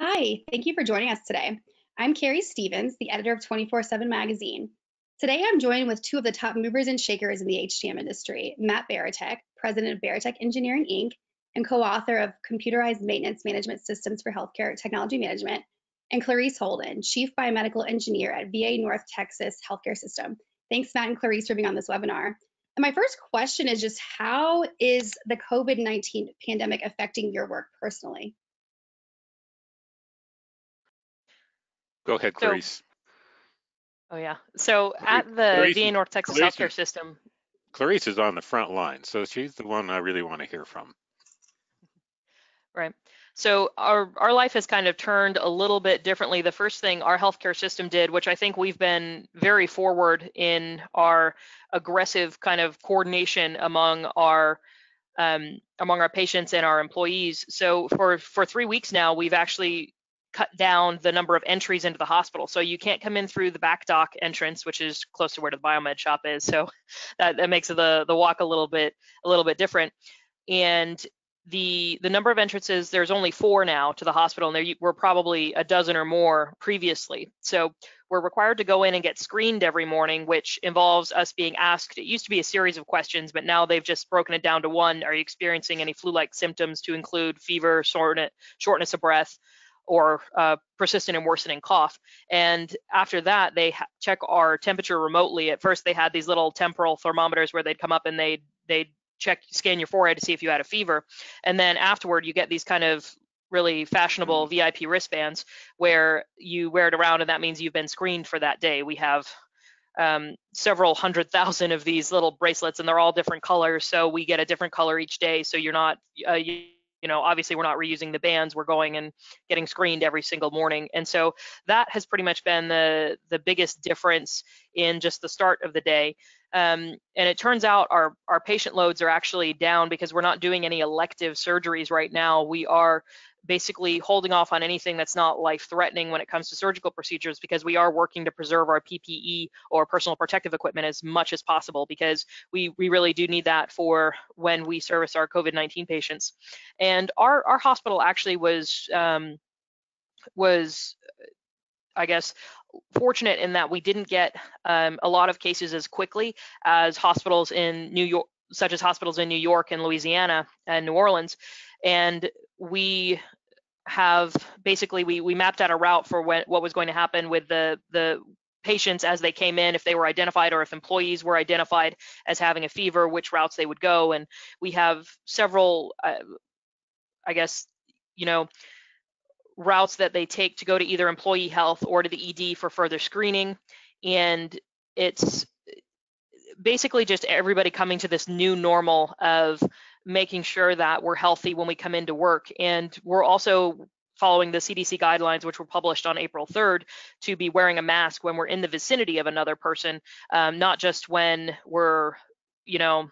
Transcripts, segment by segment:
Hi, thank you for joining us today. I'm Keri Stephens, the editor of 24 7 Magazine. Today I'm joined with two of the top movers and shakers in the HTM industry Matt Baretich, president of Baretich Engineering Inc., and co author of Computerized Maintenance Management Systems for Healthcare Technology Management, and Clarice Holden, chief biomedical engineer at VA North Texas Healthcare System. Thanks, Matt and Clarice, for being on this webinar. And my first question is just how is the COVID 19 pandemic affecting your work personally? Go ahead, Clarice. So, oh yeah. So at the Clarice, VA North Texas Clarice, healthcare system. Clarice is on the front line, so she's the one I really want to hear from. Right. So our our life has kind of turned a little bit differently. The first thing our healthcare system did, which I think we've been very forward in our aggressive kind of coordination among our um, among our patients and our employees. So for for three weeks now, we've actually cut down the number of entries into the hospital. So you can't come in through the back dock entrance, which is close to where the biomed shop is. So that, that makes the the walk a little bit a little bit different. And the the number of entrances there's only four now to the hospital, and there were probably a dozen or more previously. So we're required to go in and get screened every morning, which involves us being asked. It used to be a series of questions, but now they've just broken it down to one. Are you experiencing any flu-like symptoms to include fever, shortness of breath, or uh, persistent and worsening cough. And after that, they check our temperature remotely. At first, they had these little temporal thermometers where they'd come up and they'd they'd check scan your forehead to see if you had a fever. And then afterward, you get these kind of really fashionable VIP wristbands where you wear it around, and that means you've been screened for that day. We have um, several hundred thousand of these little bracelets, and they're all different colors. So we get a different color each day. So you're not uh, you, you know, obviously we're not reusing the bands, we're going and getting screened every single morning. And so that has pretty much been the the biggest difference in just the start of the day. Um, and it turns out our our patient loads are actually down because we're not doing any elective surgeries right now. We are basically holding off on anything that's not life threatening when it comes to surgical procedures because we are working to preserve our PPE or personal protective equipment as much as possible because we, we really do need that for when we service our COVID-19 patients. And our, our hospital actually was, um, was, I guess, fortunate in that we didn't get um, a lot of cases as quickly as hospitals in New York, such as hospitals in New York and Louisiana and New Orleans. And we have basically we we mapped out a route for when, what was going to happen with the the patients as they came in if they were identified or if employees were identified as having a fever which routes they would go. And we have several uh, i guess you know routes that they take to go to either employee health or to the ed for further screening. And it's basically just everybody coming to this new normal of making sure that we're healthy when we come into work. And we're also following the CDC guidelines, which were published on April 3rd, to be wearing a mask when we're in the vicinity of another person, um, not just when we're, you know,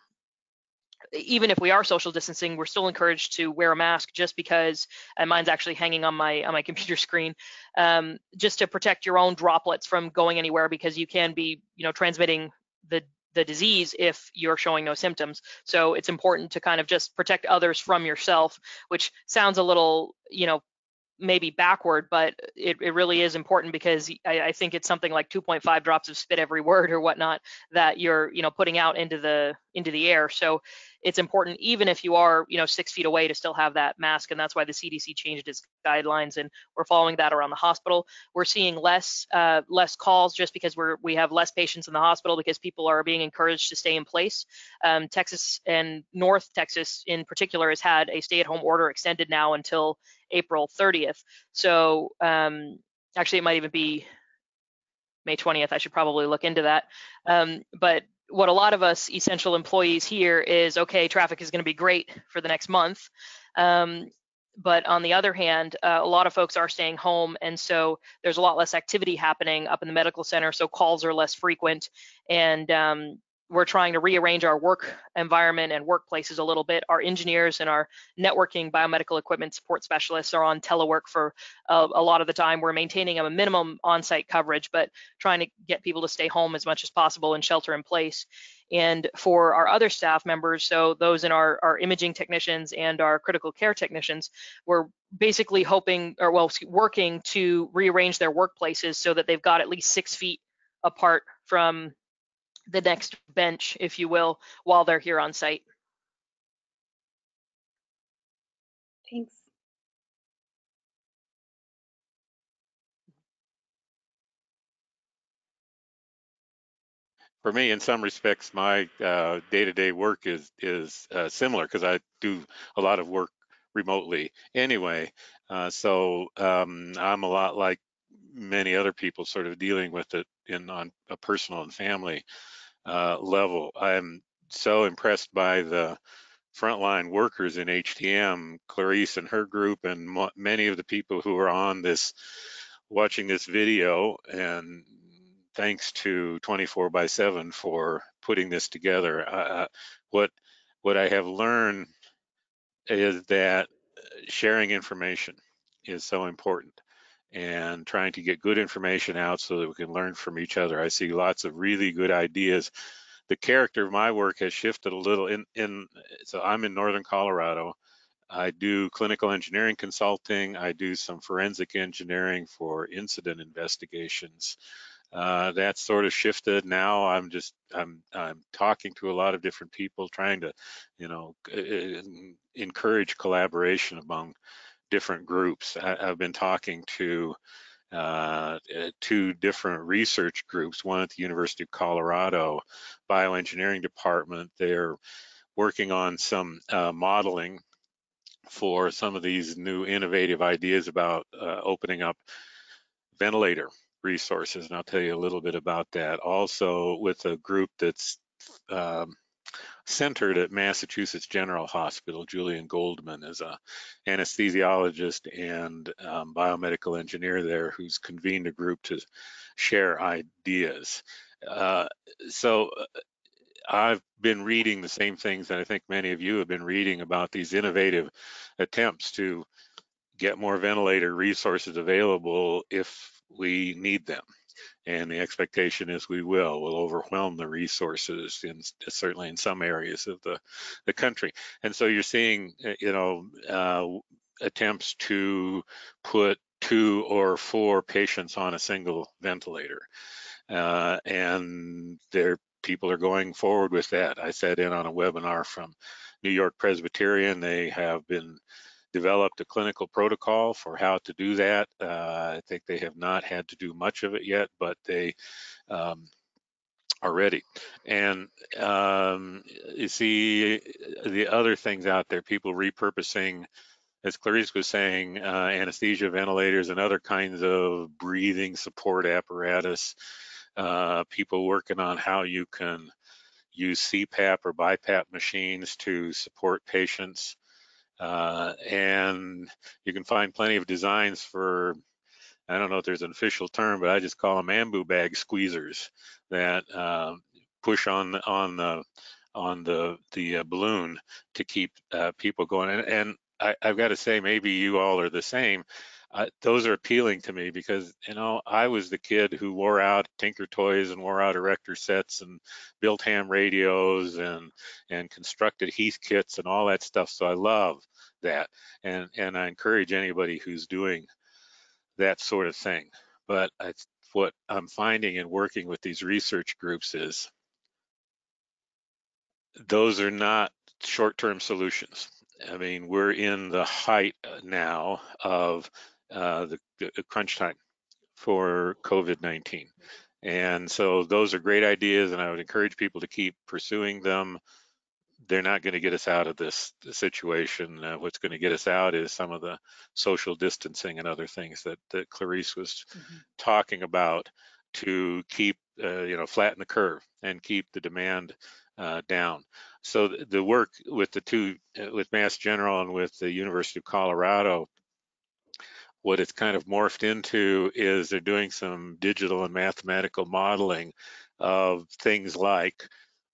even if we are social distancing, we're still encouraged to wear a mask just because, and mine's actually hanging on my on my computer screen, um, just to protect your own droplets from going anywhere because you can be, you know, transmitting the the disease if you're showing no symptoms. So it's important to kind of just protect others from yourself, which sounds a little, you know, maybe backward, but it, it really is important because I, I think it's something like 2.5 drops of spit every word or whatnot that you're, you know, putting out into the into the air. So it's important even if you are you know six feet away to still have that mask and that's why the cdc changed its guidelines and we're following that around the hospital we're seeing less uh, less calls just because we're we have less patients in the hospital because people are being encouraged to stay in place um, texas and north texas in particular has had a stay-at-home order extended now until april 30th so um, actually it might even be May 20th. I should probably look into that. Um, but what a lot of us essential employees hear is okay traffic is going to be great for the next month. Um, but on the other hand uh, a lot of folks are staying home and so there's a lot less activity happening up in the medical center so calls are less frequent. And um, we're trying to rearrange our work environment and workplaces a little bit. Our engineers and our networking biomedical equipment support specialists are on telework for uh, a lot of the time. We're maintaining a minimum on-site coverage, but trying to get people to stay home as much as possible and shelter in place. And for our other staff members, so those in our, our imaging technicians and our critical care technicians, we're basically hoping, or well, working to rearrange their workplaces so that they've got at least six feet apart from the next bench, if you will, while they're here on site. Thanks. For me, in some respects, my uh, day-to-day work is is uh, similar because I do a lot of work remotely anyway. Uh, so um, I'm a lot like many other people, sort of dealing with it in on a personal and family uh, level. I'm so impressed by the frontline workers in HTM, Clarice and her group, and many of the people who are on this, watching this video, and thanks to 24 by 7 for putting this together. Uh, what what I have learned is that sharing information is so important and trying to get good information out so that we can learn from each other. I see lots of really good ideas. The character of my work has shifted a little in, in so I'm in Northern Colorado. I do clinical engineering consulting. I do some forensic engineering for incident investigations. Uh, that's sort of shifted now. I'm just I'm I'm talking to a lot of different people, trying to, you know, encourage collaboration among different groups. I, have been talking to uh, uh, two different research groups, one at the University of Colorado bioengineering department. They're working on some uh, modeling for some of these new innovative ideas about uh, opening up ventilator resources, and I'll tell you a little bit about that. Also with a group that's um, centered at Massachusetts General Hospital. Julian Goldman is a anesthesiologist and um, biomedical engineer there who's convened a group to share ideas. Uh, so uh, I've been reading the same things that I think many of you have been reading about these innovative attempts to get more ventilator resources available if we need them and the expectation is we will will overwhelm the resources in certainly in some areas of the the country. And so you're seeing uh, you know uh, attempts to put two or four patients on a single ventilator. Uh, and there people are going forward with that. I sat in on a webinar from new york presbyterian. They have been developed a clinical protocol for how to do that. Uh, I think they have not had to do much of it yet, but they um, are ready. And um, you see the other things out there, people repurposing, as Clarice was saying, uh, anesthesia ventilators and other kinds of breathing support apparatus. Uh, people working on how you can use CPAP or BiPAP machines to support patients. Uh, and you can find plenty of designs for, I don't know if there's an official term, but I just call them ambu bag squeezers that uh, push on on the on the the uh, balloon to keep uh, people going. And, and I, I've got to say, maybe you all are the same those are appealing to me because you know I was the kid who wore out Tinker toys and wore out erector sets and built ham radios and and constructed Heath kits and all that stuff. So I love that, and and I encourage anybody who's doing that sort of thing. But I, what I'm finding in working with these research groups is those are not short-term solutions. I mean, we're in the height now of uh, the, the crunch time for COVID-19. And so those are great ideas, and I would encourage people to keep pursuing them. They're not going to get us out of this situation. Uh, what's going to get us out is some of the social distancing and other things that, that Clarice was mm-hmm. talking about to keep, uh, you know, flatten the curve and keep the demand uh, down. So the work with the two, uh, with Mass General and with the University of Colorado what it's kind of morphed into is they're doing some digital and mathematical modeling of things like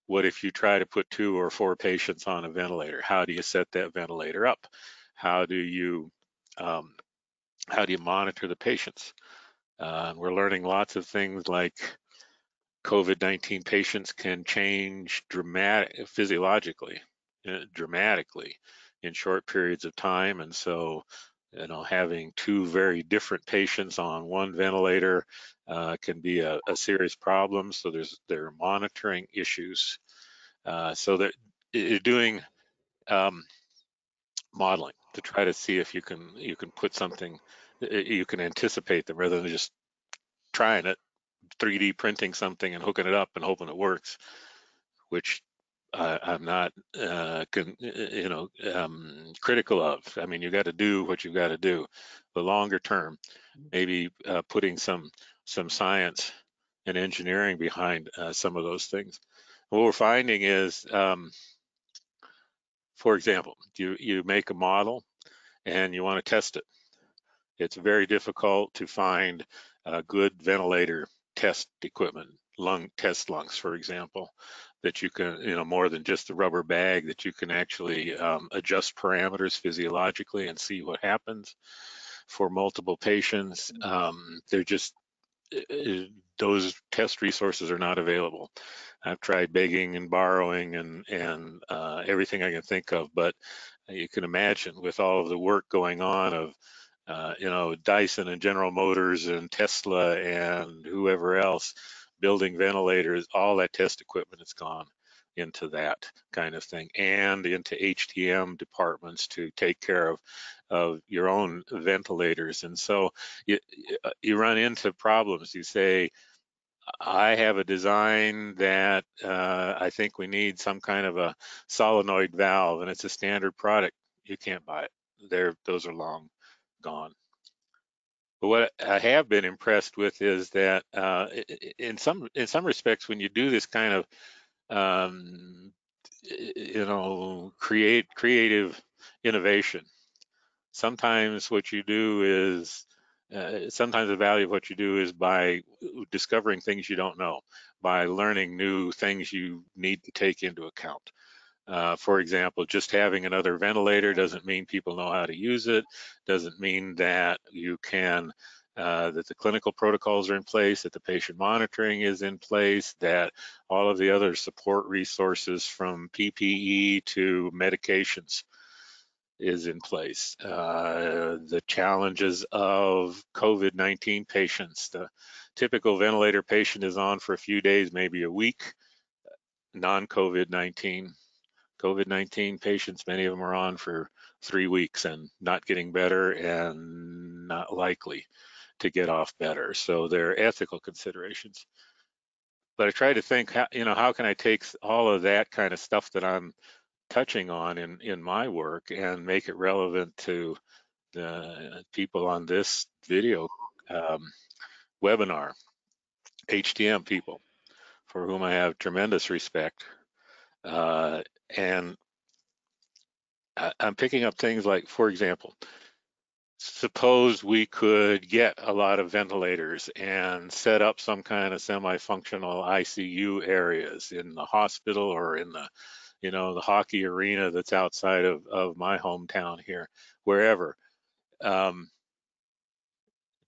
what if you try to put two or four patients on a ventilator? How do you set that ventilator up? How do you um, how do you monitor the patients? Uh, we're learning lots of things like COVID-19 patients can change dramatic physiologically, uh, dramatically in short periods of time, and so you know having two very different patients on one ventilator uh, can be a, a, serious problem. So there's there are monitoring issues. Uh, so that you're doing um, modeling to try to see if you can you can put something you can anticipate them rather than just trying it 3d printing something and hooking it up and hoping it works which uh, i'm not uh, con, you know um, critical of. I mean you got to do what you got to do. The longer term maybe uh, putting some some science and engineering behind uh, some of those things. What we're finding is um, for example you you make a model and you want to test it. It's very difficult to find a good ventilator test equipment, lung test lungs, for example, that you can, you know, more than just the rubber bag, that you can actually um, adjust parameters physiologically and see what happens for multiple patients. Um, they're just, those test resources are not available. I've tried begging and borrowing and, and uh, everything I can think of, but you can imagine with all of the work going on of uh, you know, Dyson and General Motors and Tesla and whoever else building ventilators, all that test equipment has gone into that kind of thing and into HTM departments to take care of of your own ventilators. And so you, you run into problems. You say, I have a design that uh, I think we need some kind of a solenoid valve and it's a standard product. You can't buy it. There, those are long gone. But what I have been impressed with is that uh, in some in some respects, when you do this kind of um, you know create creative innovation, sometimes what you do is uh, sometimes the value of what you do is by discovering things you don't know, by learning new things you need to take into account. Uh, for example, just having another ventilator doesn't mean people know how to use it, doesn't mean that you can, uh, that the clinical protocols are in place, that the patient monitoring is in place, that all of the other support resources from PPE to medications is in place. Uh, the challenges of COVID-19 patients, the typical ventilator patient is on for a few days, maybe a week, non-COVID-19 COVID-19 patients, many of them are on for three weeks and not getting better and not likely to get off better. So there are ethical considerations. But I try to think, you know, how can I take all of that kind of stuff that I'm touching on in, in my work and make it relevant to the people on this video um, webinar, HTM people, for whom I have tremendous respect. Uh, and I'm picking up things like, for example, suppose we could get a lot of ventilators and set up some kind of semi-functional ICU areas in the hospital or in the, you know, the hockey arena that's outside of, of my hometown here, wherever. Um,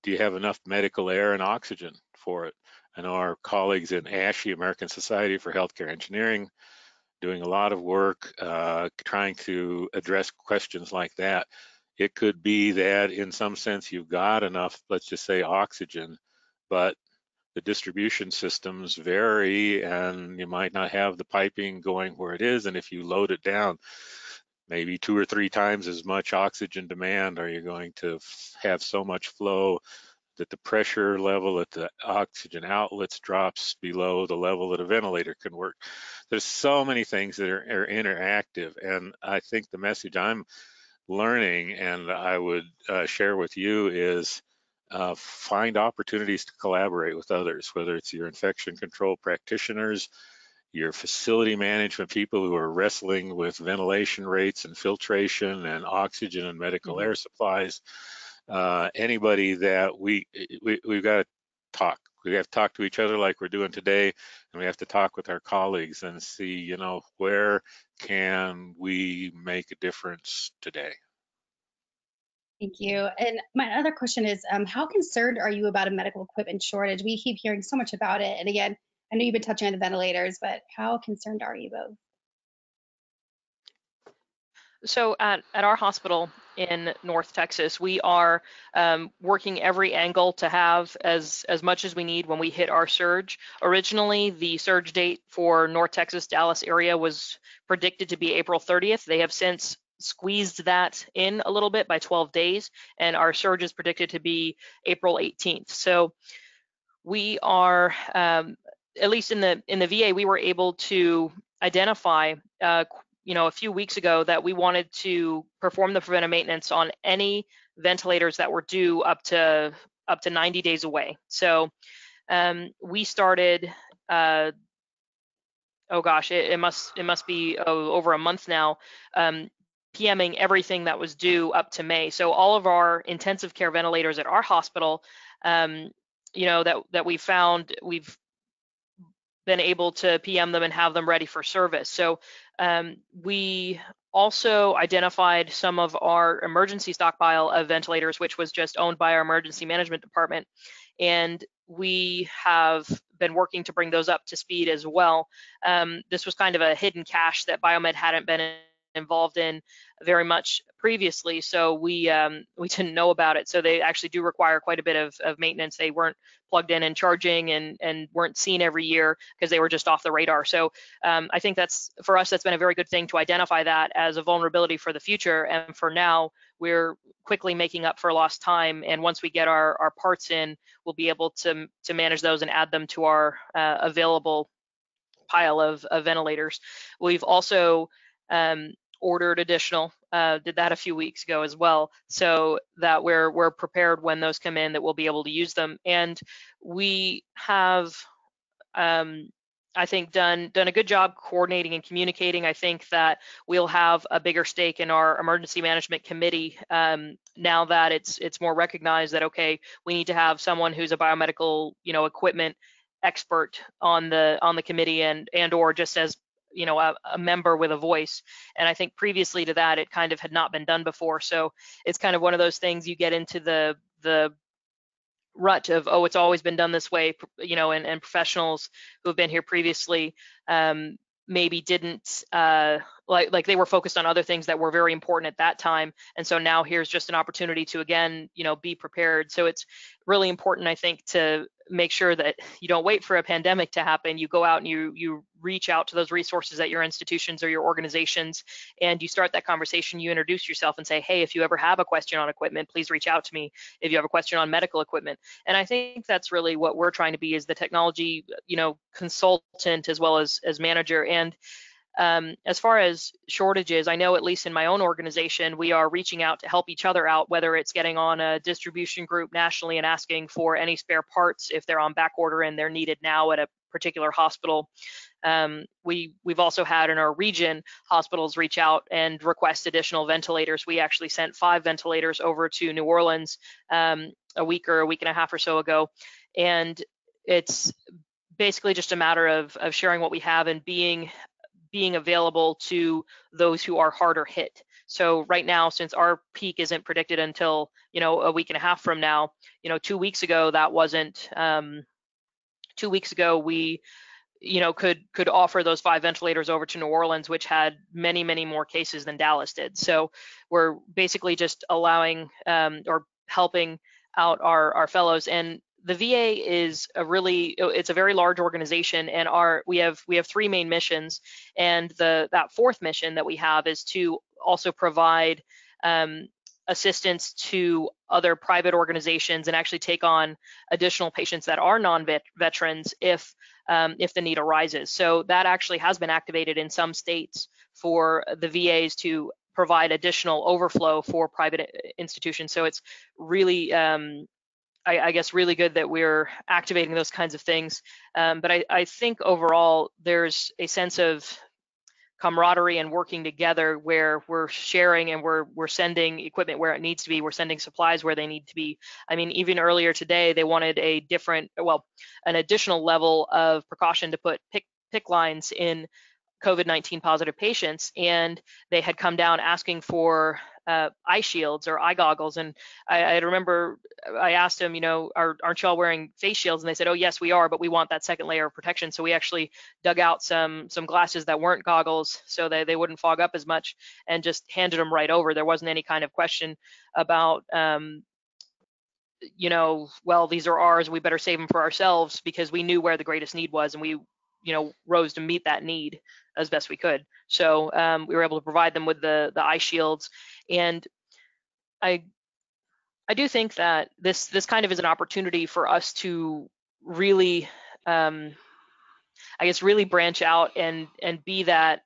do you have enough medical air and oxygen for it? I know our colleagues in ASHE, American Society for Healthcare Engineering, doing a lot of work uh, trying to address questions like that. It could be that in some sense you've got enough, let's just say oxygen, but the distribution systems vary and you might not have the piping going where it is. And if you load it down, maybe two or three times as much oxygen demand are you going to have so much flow that the pressure level at the oxygen outlets drops below the level that a ventilator can work. There's so many things that are, are interactive, and I think the message I'm learning and I would uh, share with you is uh, find opportunities to collaborate with others, whether it's your infection control practitioners, your facility management people who are wrestling with ventilation rates and filtration and oxygen and medical mm -hmm. air supplies, uh, anybody that we, we we've got to talk. we have to talk to each other like we're doing today, and we have to talk with our colleagues and see, you know, where can we make a difference today. Thank you. And my other question is, um, how concerned are you about a medical equipment shortage? We keep hearing so much about it. And again, I know you've been touching on the ventilators, but how concerned are you both? So at, at our hospital in North Texas, we are um, working every angle to have as, as much as we need when we hit our surge. Originally, the surge date for North Texas, Dallas area was predicted to be April 30th. They have since squeezed that in a little bit by 12 days, and our surge is predicted to be April 18th. So we are, um, at least in the in the VA, we were able to identify uh, you know, a few weeks ago that we wanted to perform the preventive maintenance on any ventilators that were due up to up to 90 days away. So um, we started. Uh, oh gosh, it, it, must it must be oh, over a month now. Um, PMing everything that was due up to May. So all of our intensive care ventilators at our hospital, um, you know, that that we found we've been able to PM them and have them ready for service. So um, we also identified some of our emergency stockpile of ventilators, which was just owned by our emergency management department. And we have been working to bring those up to speed as well. Um, this was kind of a hidden cache that Biomed hadn't been involved in very much previously, so we um, we didn't know about it. So they actually do require quite a bit of, of maintenance. They weren't plugged in and charging and and weren't seen every year because they were just off the radar. So um, I think that's for us that's been a very good thing to identify that as a vulnerability for the future. And for now, we're quickly making up for lost time. And once we get our our parts in, we'll be able to to manage those and add them to our uh, available pile of, of ventilators. We've also um, ordered additional. Uh, did that a few weeks ago as well, so that we're we're prepared when those come in that we'll be able to use them. And we have, um, I think, done done a good job coordinating and communicating. I think that we'll have a bigger stake in our emergency management committee um, now that it's it's more recognized that okay, we need to have someone who's a biomedical you know equipment expert on the on the committee and and or just as you know a, a, member with a voice. And i think previously to that it kind of had not been done before. So it's kind of one of those things you get into the the rut of oh it's always been done this way you know and, and professionals who have been here previously um, maybe didn't uh, like like they were focused on other things that were very important at that time. And so now here's just an opportunity to again you know be prepared. So it's really important i think to make sure that you don't wait for a pandemic to happen. You go out and you you reach out to those resources at your institutions or your organizations and you start that conversation. You introduce yourself and say hey if you ever have a question on equipment please reach out to me. If you have a question on medical equipment. And i think that's really what we're trying to be is the technology you know consultant as well as as manager. And um, as far as shortages, I know at least in my own organization, we are reaching out to help each other out, whether it's getting on a distribution group nationally and asking for any spare parts if they're on back order and they're needed now at a particular hospital. Um, we we've also had in our region hospitals reach out and request additional ventilators. We actually sent five ventilators over to New Orleans um, a week or a week and a half or so ago, and it's basically just a matter of of sharing what we have and being being available to those who are harder hit. So right now, since our peak isn't predicted until you know a week and a half from now, you know, two weeks ago that wasn't. Um, two weeks ago we you know could could offer those five ventilators over to New Orleans which had many many more cases than Dallas did so we're basically just allowing um, or helping out our our fellows and the VA is a really it's a very large organization and our we have we have three main missions and the that fourth mission that we have is to also provide um, assistance to other private organizations and actually take on additional patients that are non-veterans if um, if the need arises. So that actually has been activated in some states for the VAs to provide additional overflow for private institutions. So it's really um, I, I, guess really good that we're activating those kinds of things. Um, but I, I, think overall there's a sense of camaraderie and working together where we're sharing and we're we're sending equipment where it needs to be we're sending supplies where they need to be i mean even earlier today they wanted a different well an additional level of precaution to put pick PICC lines in covid-19 positive patients and they had come down asking for uh, eye shields or eye goggles. And I, I, remember I asked them, you know, are, aren't y'all wearing face shields? And they said, oh yes, we are, but we want that second layer of protection. So we actually dug out some some glasses that weren't goggles so that they wouldn't fog up as much and just handed them right over. There wasn't any kind of question about um, you know, well, these are ours. We better save them for ourselves because we knew where the greatest need was, and we, you know, rose to meet that need as best we could. So um, we were able to provide them with the the eye shields, and I I do think that this this kind of is an opportunity for us to really, um, I guess, really branch out and and be that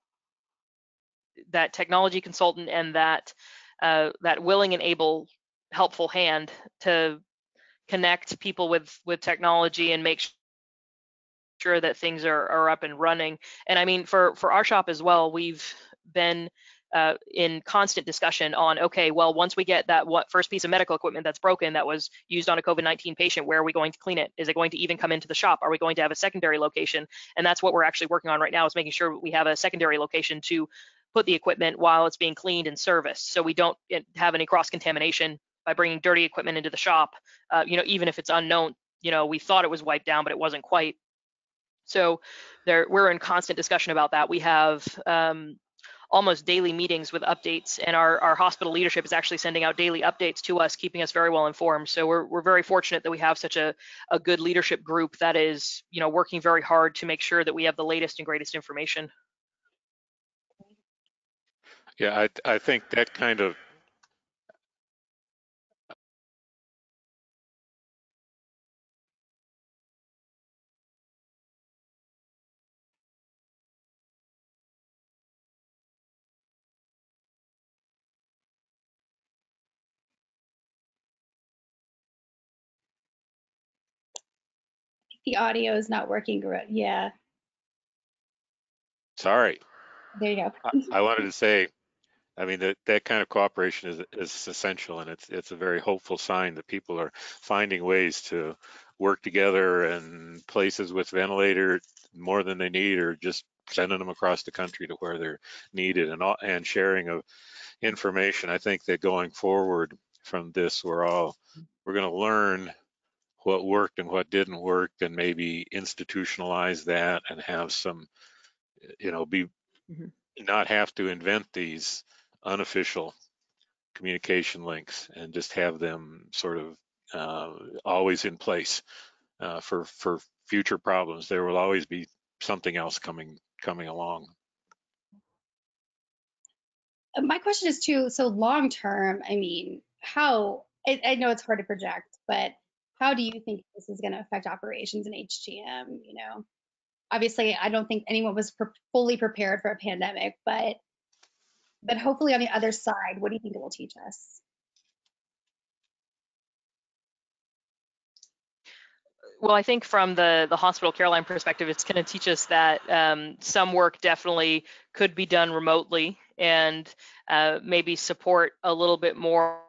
that technology consultant and that uh, that willing and able helpful hand to connect people with with technology and make sure that things are, are up and running. And I mean, for for our shop as well, we've been uh, in constant discussion on okay well once we get that what first piece of medical equipment that's broken that was used on a covid-19 patient where are we going to clean it? Is it going to even come into the shop? Are we going to have a secondary location? And that's what we're actually working on right now is making sure we have a secondary location to put the equipment while it's being cleaned and serviced so we don't have any cross contamination by bringing dirty equipment into the shop. Uh, you know even if it's unknown you know we thought it was wiped down but it wasn't quite so there, we're in constant discussion about that. We have um, almost daily meetings with updates, and our, our hospital leadership is actually sending out daily updates to us, keeping us very well informed. So we're, we're very fortunate that we have such a, a good leadership group that is, you know, working very hard to make sure that we have the latest and greatest information. Yeah, I, I think that kind of the audio is not working. Yeah. Sorry. There you go. I, I wanted to say, I mean, that, that kind of cooperation is, is essential and it's, it's a very hopeful sign that people are finding ways to work together and places with ventilator more than they need or just sending them across the country to where they're needed and, all, and sharing of information. I think that going forward from this, we're all, we're going to learn what worked and what didn't work and maybe institutionalize that and have some you know be mm-hmm. not have to invent these unofficial communication links and just have them sort of uh, always in place uh, for for future problems there will always be something else coming coming along uh, my question is too so long term i mean how I, I know it's hard to project but how do you think this is going to affect operations in HTM? You know, obviously, I don't think anyone was pre- fully prepared for a pandemic, but but hopefully on the other side, what do you think it will teach us? Well, I think from the the hospital care line perspective, it's going to teach us that um, some work definitely could be done remotely and uh, maybe support a little bit more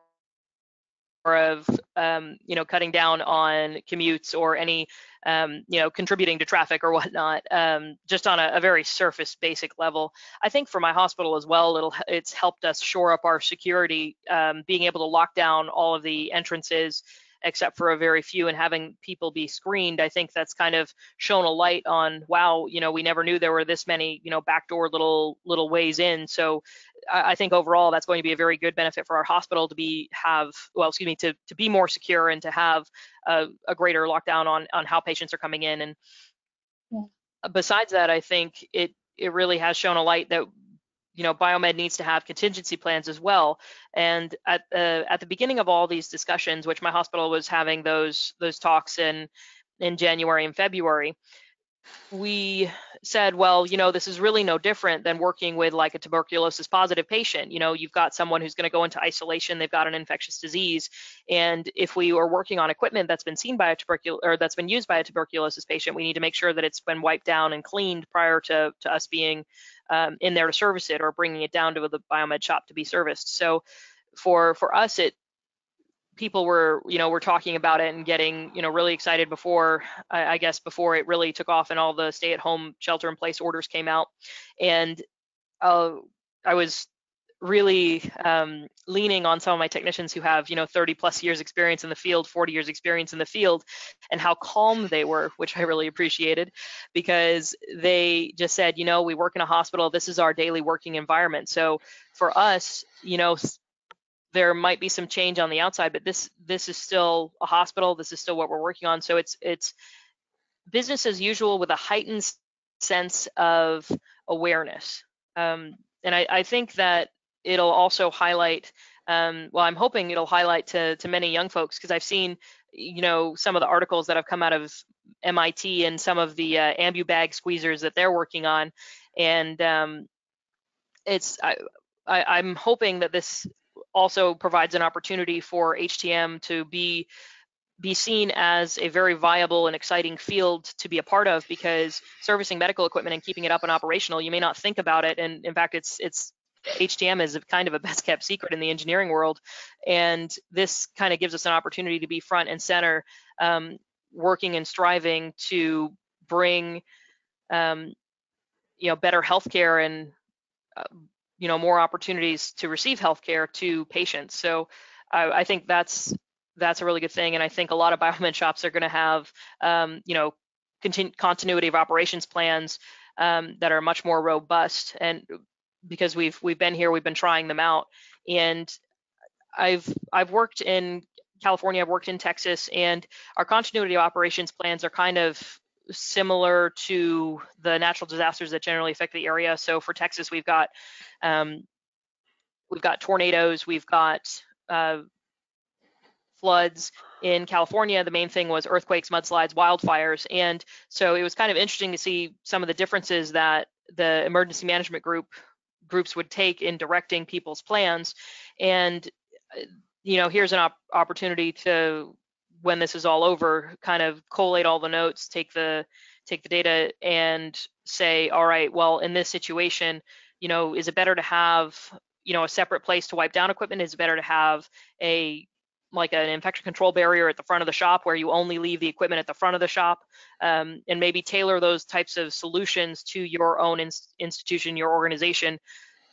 of um, you know cutting down on commutes or any um, you know contributing to traffic or whatnot um, just on a, a, very surface basic level. I think for my hospital as well it'll it's helped us shore up our security um, being able to lock down all of the entrances except for a very few and having people be screened i think that's kind of shown a light on wow you know we never knew there were this many you know backdoor little little ways in so I, I think overall that's going to be a very good benefit for our hospital to be have well excuse me to to be more secure and to have a, a greater lockdown on on how patients are coming in and yeah. besides that i think it it really has shown a light that you know biomed needs to have contingency plans as well and at uh, at the beginning of all these discussions which my hospital was having those those talks in in January and February we said, well, you know, this is really no different than working with like a tuberculosis positive patient. You know, you've got someone who's going to go into isolation, they've got an infectious disease. And if we are working on equipment that's been seen by a tuberculosis or that's been used by a tuberculosis patient, we need to make sure that it's been wiped down and cleaned prior to, to us being um, in there to service it or bringing it down to the biomed shop to be serviced. So for for us, it people were, you know, were talking about it and getting, you know, really excited before, I, I guess, before it really took off and all the stay-at-home shelter-in-place orders came out. And uh, I was really um, leaning on some of my technicians who have, you know, 30 plus years experience in the field, 40 years experience in the field, and how calm they were, which I really appreciated, because they just said, you know, we work in a hospital. This is our daily working environment. So for us, you know, there might be some change on the outside, but this this is still a hospital. This is still what we're working on. So it's it's business as usual with a heightened sense of awareness. Um, and I, I, think that it'll also highlight. Um, well, I'm hoping it'll highlight to to many young folks because I've seen you know some of the articles that have come out of MIT and some of the uh, ambu bag squeezers that they're working on, and um, it's I, I, am hoping that this also provides an opportunity for HTM to be be seen as a very viable and exciting field to be a part of because servicing medical equipment and keeping it up and operational, you may not think about it. And in fact, it's it's HTM is a kind of a best kept secret in the engineering world. And this kind of gives us an opportunity to be front and center, um, working and striving to bring, um, you know, better healthcare and uh, you know more opportunities to receive healthcare to patients. So I, I think that's that's a really good thing, and I think a lot of biomed shops are going to have um, you know continu- continuity of operations plans um, that are much more robust. And because we've we've been here, we've been trying them out, and I've I've worked in California, I've worked in Texas, and our continuity of operations plans are kind of similar to the natural disasters that generally affect the area. So for Texas, we've got um, we've got tornadoes, we've got uh, floods. In California, the main thing was earthquakes, mudslides, wildfires, and so it was kind of interesting to see some of the differences that the emergency management group groups would take in directing people's plans. And you know, here's an op opportunity to when this is all over, kind of collate all the notes, take the take the data and say, all right, well, in this situation, you know, is it better to have, you know, a separate place to wipe down equipment? Is it better to have a like an infection control barrier at the front of the shop where you only leave the equipment at the front of the shop um, and maybe tailor those types of solutions to your own in institution, your organization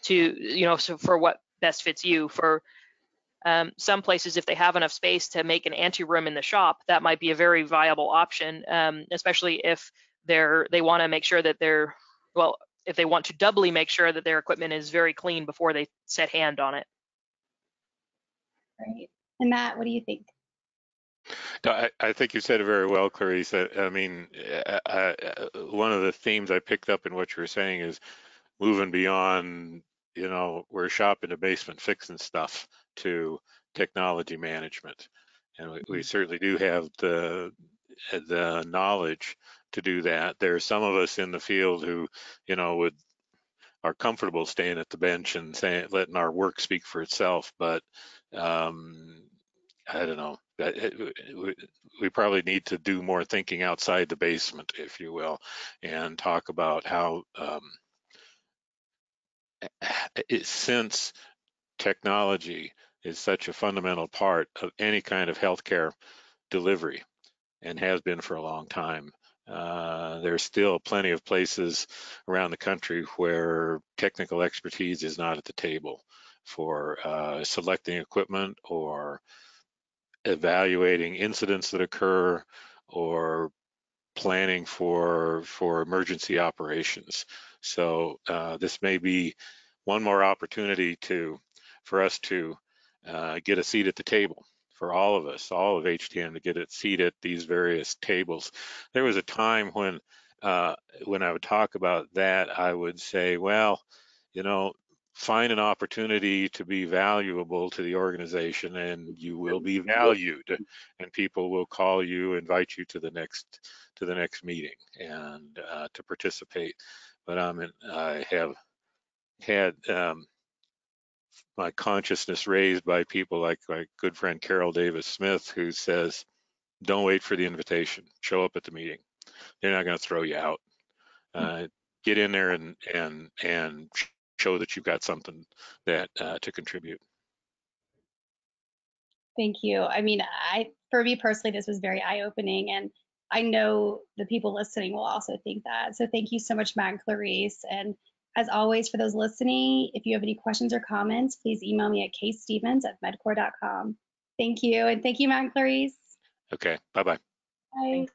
to, you know, so for what best fits you for um, some places, if they have enough space to make an ante-room in the shop, that might be a very viable option, um, especially if they're they want to make sure that they're well, if they want to doubly make sure that their equipment is very clean before they set hand on it. Right. And Matt, what do you think? I, I think you said it very well, Clarice. I, I mean, I, one of the themes I picked up in what you were saying is moving beyond, you know, we're shop in the basement fixing stuff to technology management. And we, we mm-hmm. certainly do have the the knowledge to do that. There are some of us in the field who, you know, would are comfortable staying at the bench and saying letting our work speak for itself. But um, I don't know. We probably need to do more thinking outside the basement, if you will, and talk about how um, since technology is such a fundamental part of any kind of healthcare delivery and has been for a long time. Uh, there's still plenty of places around the country where technical expertise is not at the table for uh, selecting equipment or evaluating incidents that occur or planning for for emergency operations. So uh, this may be one more opportunity to for us to uh, get a seat at the table for all of us, all of HTM to get a seat at these various tables. There was a time when uh, when I would talk about that, I would say, well, you know, find an opportunity to be valuable to the organization and you will be valued and people will call you invite you to the next to the next meeting and uh, to participate. But i'm in, i have had um, my consciousness raised by people like my good friend carol davis smith who says don't wait for the invitation. Show up at the meeting. They're not going to throw you out. Uh, get in there and and and show that you've got something that uh, to contribute. Thank you. I mean, I for me personally, this was very eye-opening, and I know the people listening will also think that. So thank you so much, Matt and Clarice. And as always, for those listening, if you have any questions or comments, please email me at kstephens at medqor.com. Thank you, and thank you, Matt and Clarice. Okay, bye-bye. Bye.